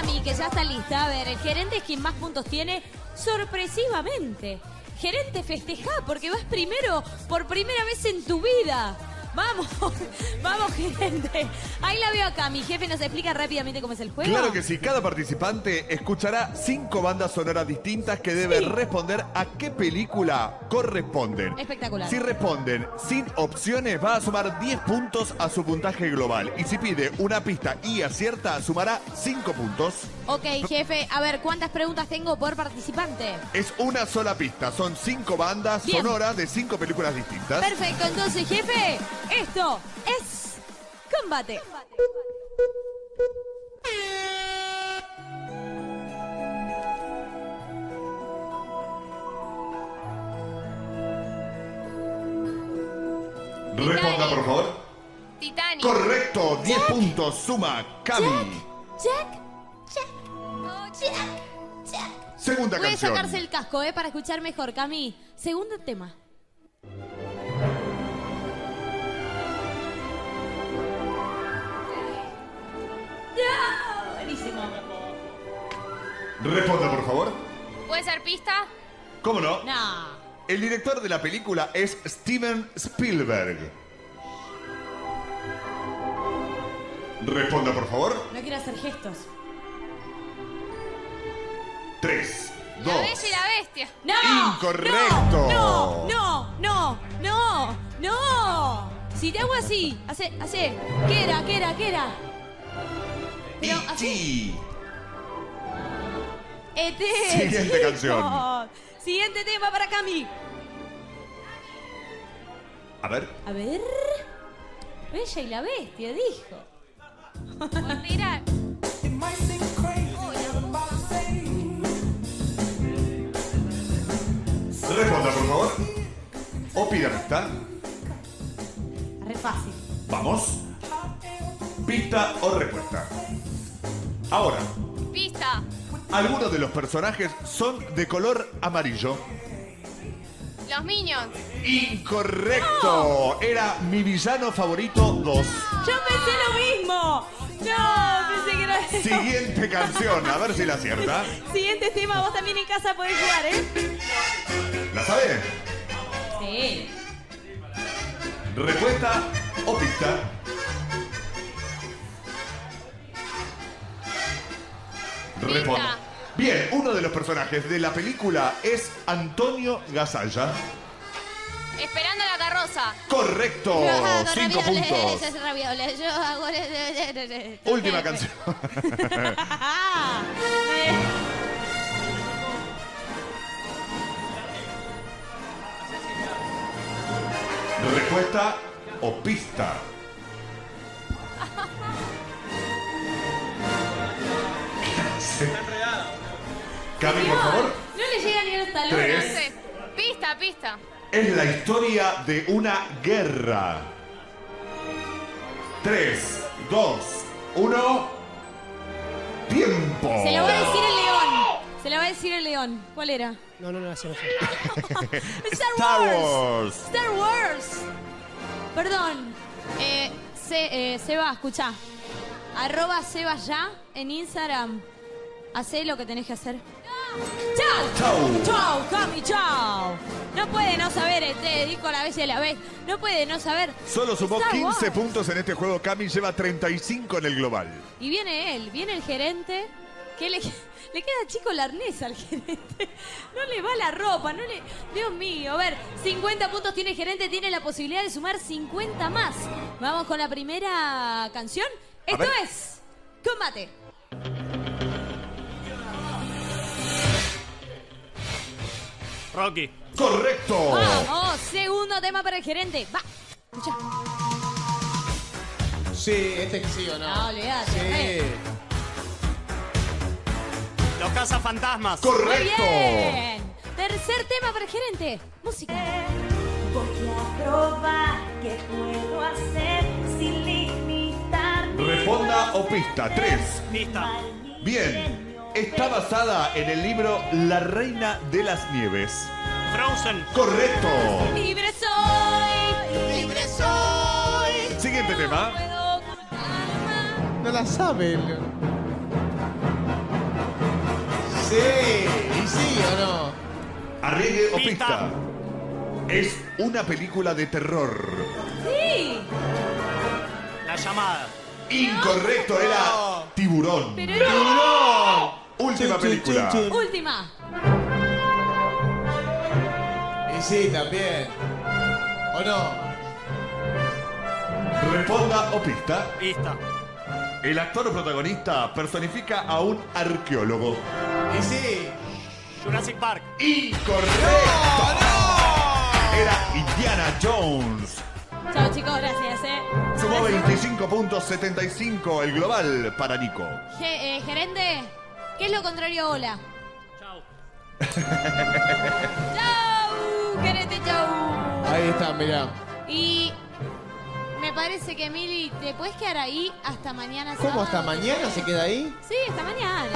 Cami, que ya está lista. A ver, el gerente es quien más puntos tiene sorpresivamente. Gerente, festeja porque vas primero por primera vez en tu vida. Vamos, vamos, gerente. Ahí la veo acá. Mi jefe nos explica rápidamente cómo es el juego. Claro que sí, cada participante escuchará cinco bandas sonoras distintas que deben Sí. responder a qué película corresponden. Espectacular. Si responden sin opciones, va a sumar 10 puntos a su puntaje global. Y si pide una pista y acierta, sumará 5 puntos. Ok, jefe. A ver, ¿cuántas preguntas tengo por participante? Es una sola pista, son cinco bandas Bien. sonoras de cinco películas distintas. Perfecto, entonces, jefe, esto es combate. Responda, por favor. Titanic. Correcto, 10 puntos, suma Cami. Jack. Segunda Puede canción. sacarse el casco, ¿eh? Para escuchar mejor, Cami. Segundo tema. Ya, buenísimo. Responda, por favor. ¿Puede ser pista? ¿Cómo no? No. El director de la película es Steven Spielberg. Responda, por favor. No quiero hacer gestos. 3, La 2. Bella y la Bestia. ¡No! Incorrecto. No, no, no, no, no. Si te hago así, hace, hace. ¿Qué era? ¿Qué era? ¿Qué era? Pero así. E.T. ET. Siguiente chicos. canción. Siguiente tema para Cami. A ver. A ver. Bella y la bestia, dijo. Por tirar. Responda, por favor. O pida pista. Re fácil. Vamos. Pista o respuesta. Ahora, Pista. algunos de los personajes son de color amarillo. Los Minions. Incorrecto. Era mi villano favorito 2. Yo pensé lo mismo. No, Siguiente canción, a ver si la acierta. Siguiente tema, vos también en casa podés jugar, ¿eh? ¿La sabe? Sí. Respuesta o pista. Responda. Bien, uno de los personajes de la película es Antonio Gasalla. Esperando la carroza. Correcto, Yo hago cinco ravioles, puntos. es ravioles, yo hago- Última canción. Respuesta o pista. Cami, por favor. No le llega ni a los talones. Tres. Pista, pista. Es la historia de una guerra. 3, 2, 1. ¡Tiempo! Se lo va a decir el león. Se lo va a decir el león. ¿Cuál era? No, no, no, sé. Star, Star Wars. Wars. Star Wars. Perdón. Eh, se, eh, Seba, escuchá. Arroba Seba ya en Instagram. Hacé lo que tenés que hacer. ¡Chao! Chau. ¡Chao, Cami, chao! No puede no saber, te dedico la vez y a la vez. No puede no saber. Solo sumó Star 15 Wars. puntos en este juego. Cami lleva 35 en el global. Y viene él, viene el gerente, que le, le queda chico el arnés al gerente. No le va la ropa, no le... Dios mío, a ver, 50 puntos tiene el gerente, tiene la posibilidad de sumar 50 más. Vamos con la primera canción. Esto es... Combate. Rocky. ¡Correcto! Vamos, segundo tema para el gerente. Va, escucha. Sí, este que sí o no. No, olvídate. Sí. Eh. Los cazafantasmas. Muy ¡Correcto! bien. Tercer tema para el gerente. Música. Voy a probar qué puedo hacer sin limitar mi Responda o pista. 3. Pista. Bien. Está basada en el libro La Reina de las Nieves. Frozen. ¡Correcto! Libre soy. Libre soy. Siguiente tema. No la sabe. sí, y sí o no. Arriesgue o Pista. Es una película de terror. Sí. La llamada. Incorrecto, era Tiburón. Pero era Última película. última. Y sí, también. ¿O no? Responda o pista. Pista. El actor protagonista personifica a un arqueólogo. Y sí. Jurassic Park. Incorrecto. Era Indiana Jones. Chao chicos, gracias, eh. Sumó Gracias. 25 puntos, 75 el global para Nico. Ge- eh, gerente, ¿qué es lo contrario a hola? Chau. Chau, gerente, chau. Ahí está, mirá. Y me parece que Mili, ¿te puedes quedar ahí hasta mañana ¿Cómo hasta mañana se queda ahí? Sí, hasta mañana.